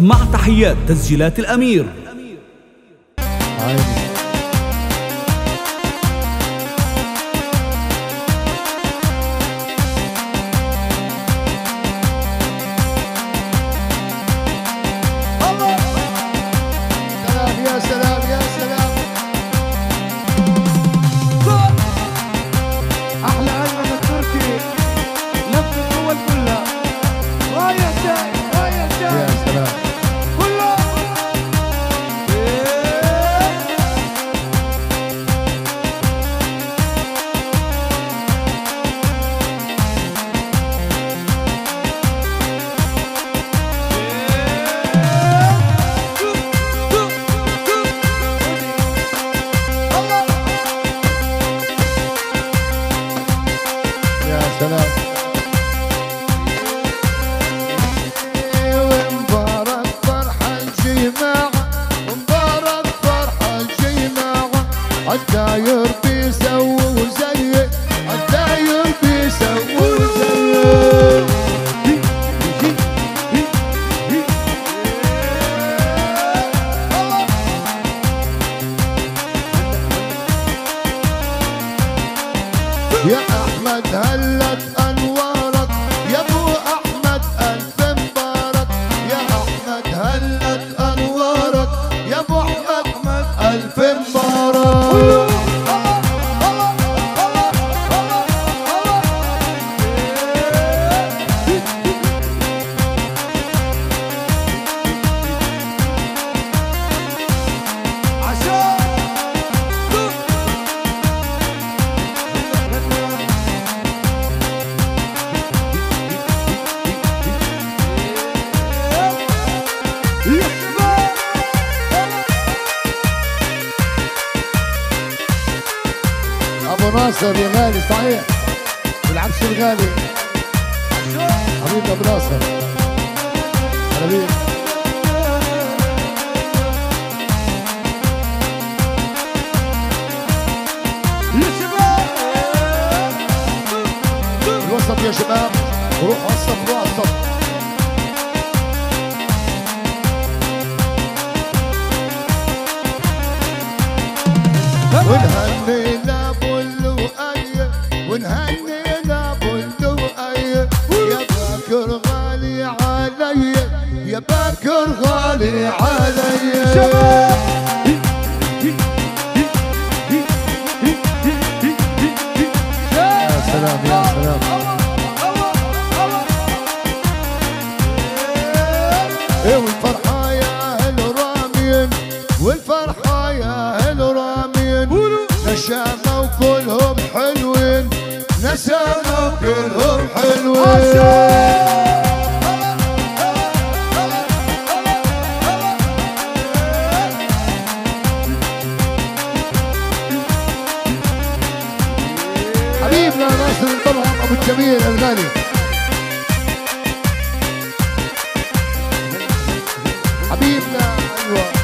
مع تحيات تسجيلات الأمير. الجماعة ناصر يا غالي صحيح. بالعكس الغالي. حبيبي أبو ناصر. حبيبي الوسط يا شباب. روح وسط وسط. اللؤي لابو اللؤي يا يا باكر غالي علي. يا وكلهم حلوين. الجميل الغالي. حبيبنا أيوه.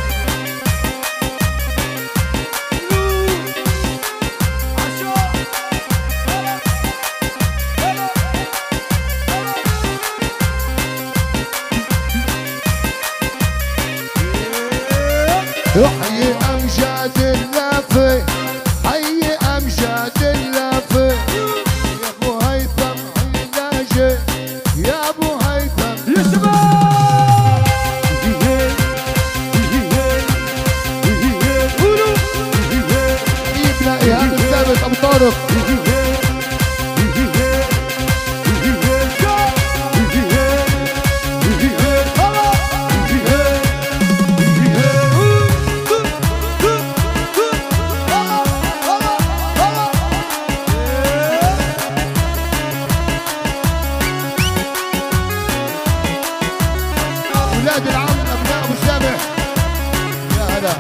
طارق أولاد العم أبناء ابو سامح يا هلا.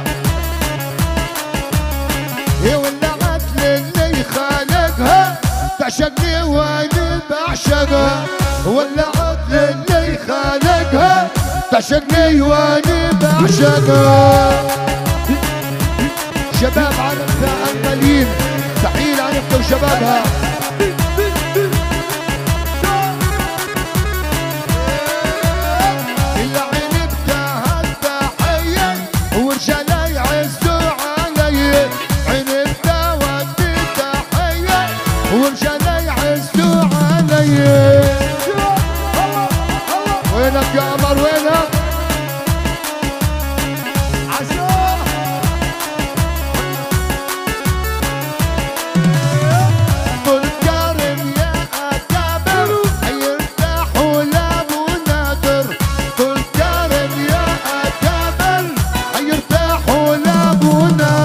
تعشقني وأنا بعشقها ولعت للي خالقها؟ تعشقني وأنا بعشقها شباب عرفتها الملايين تحيل عرفتها وشبابها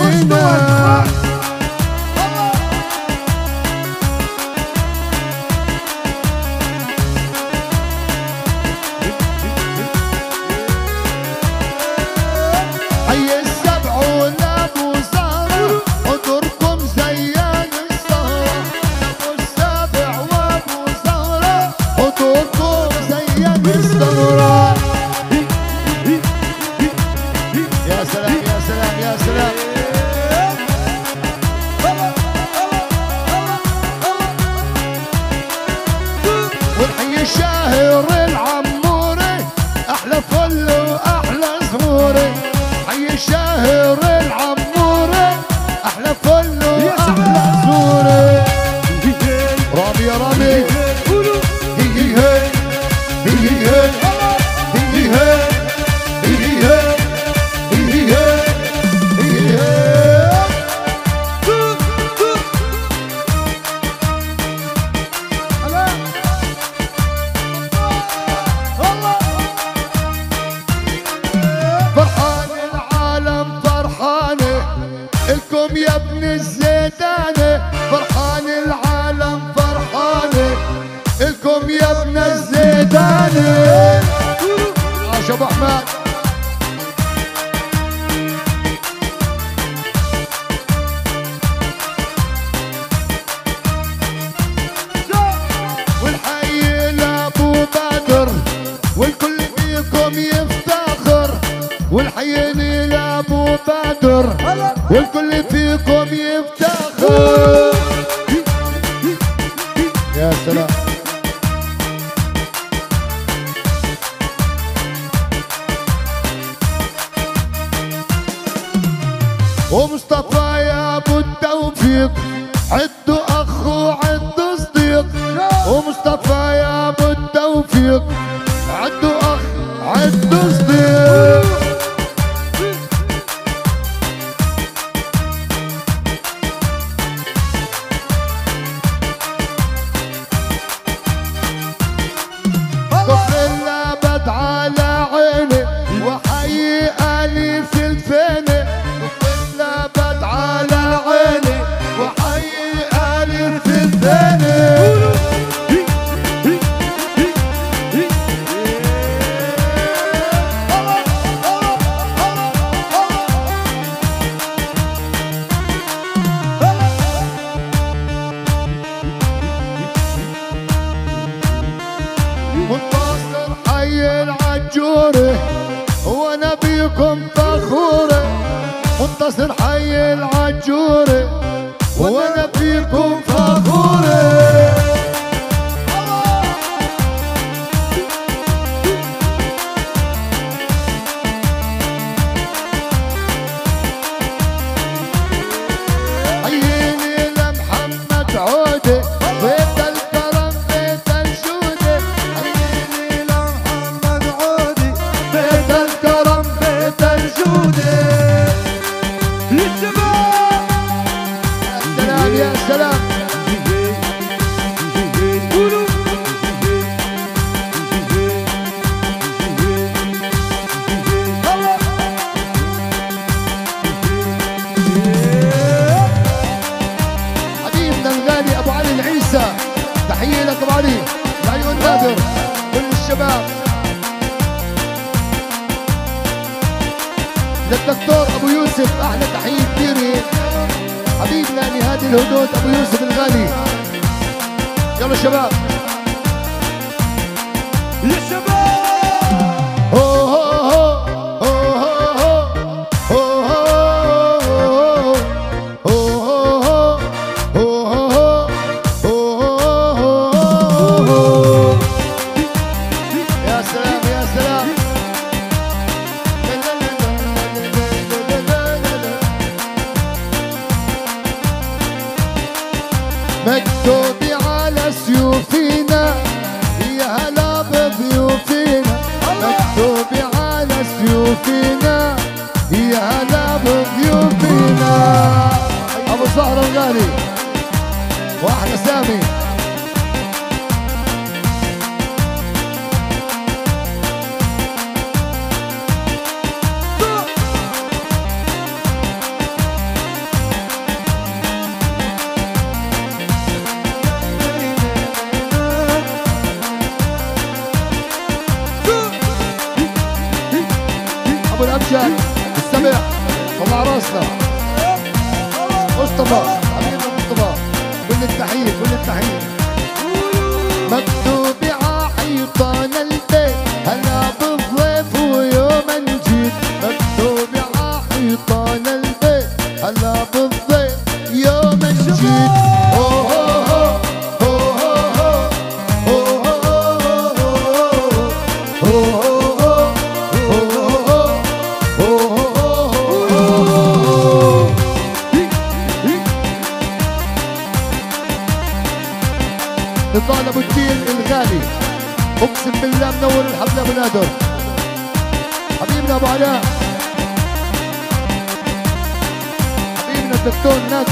Nina. فيكم يفتخر. يا سلام. ومصطفى يا أبو التوفيق عدوا One حبيبنا الغالي أبو علي العيسى تحية لك أبو علي. لعيون نادر كل الشباب. للدكتور أبو يوسف أحلى تحية كثير حبيبنا نهادي الهدود ابو يوسف الغالي. يلا شباب. يا شباب. مكتوب على سيوفنا يا هلا بضيوفنا. مكتوب على سيوفنا يا هلا بضيوفنا. أبو زهر الغالي واحلى راسنا مصطفى حبيبنا مصطفى. كل التحية كل التحية. مكتوب على حيطان البيت هلا بالضيف ويوم نجيب مكتوب على حيطان البيت هلا بالضيف يوم نجيب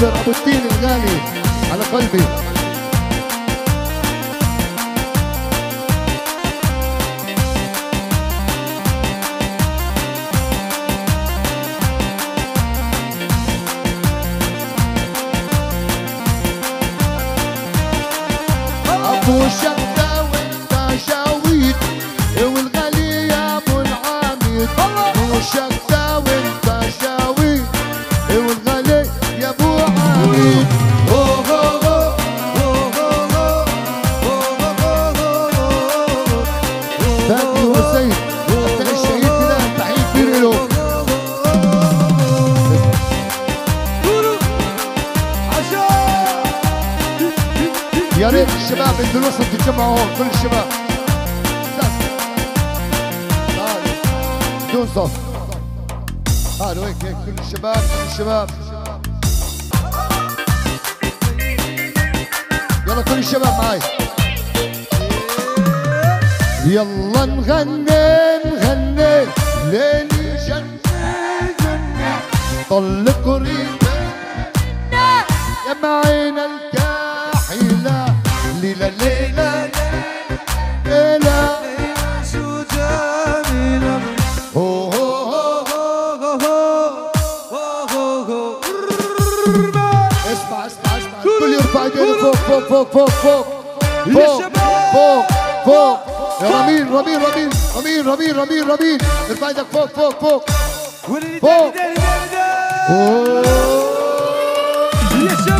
ابو الدين الغالي على قلبي. تتجمعوا هون كل الشباب. بدون صف تعالوا هيك هيك كل الشباب كل الشباب. يلا كل الشباب معي يلا نغني نغني. ليلي جنة جنة. طل قريبة يا معينا ليلة ليلة ليلة شو جميلة هو هو هو اسمع اسمع اسمع. الكل يرفع ايدينه فوق فوق فوق فوق فوق. فوق. فوق فوق. يا رميل رميل رميل رميل رميل رميل رميل. ارفع إيدك فوق فوق فوق. فوق. يا شباب.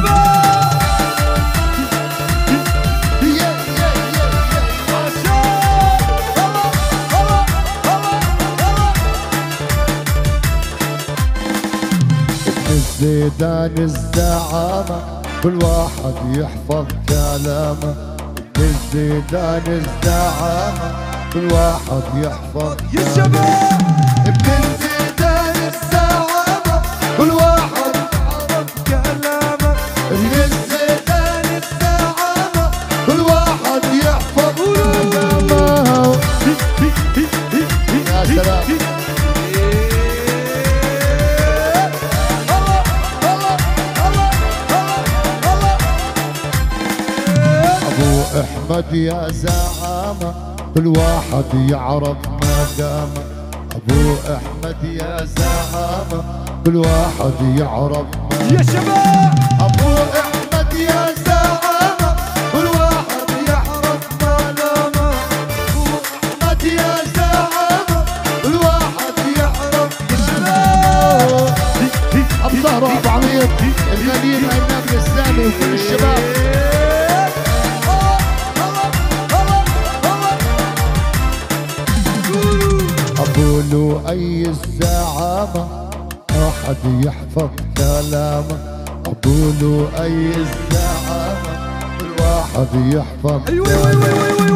ابن الزيدان الزعامة كل واحد يحفظ كلامه الزيدان الزعامة كل واحد يحفظ يا. شباب ابن الزيدان الزعامة كل واحد احمد يا زعامة كل واحد يعرف مقامه أبو أحمد يا زعامة كل واحد يعرف يا شباب! أبو أحمد يا زعامة كل واحد يعرف مقامه أبو أحمد يا زعامة كل واحد يعرف مقامه أبو عمير الغاليين عناب السامي وكل الشباب. ما حد يحفظ كلامه. أقول أي الزعامة. الواحد يحفظ أقول